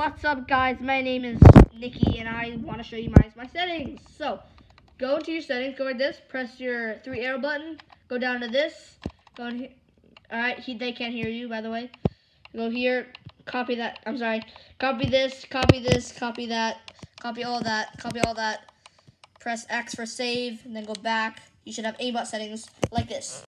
What's up, guys? My name is Nikki, and I want to show you my my settings. So, go into your settings, go like this, press your three arrow button, go down to this, go in here. All right, he, they can't hear you, by the way. Go here, copy that. I'm sorry, copy this, copy this, copy that, copy all that, copy all that. Press X for save, and then go back. You should have aimbot settings like this.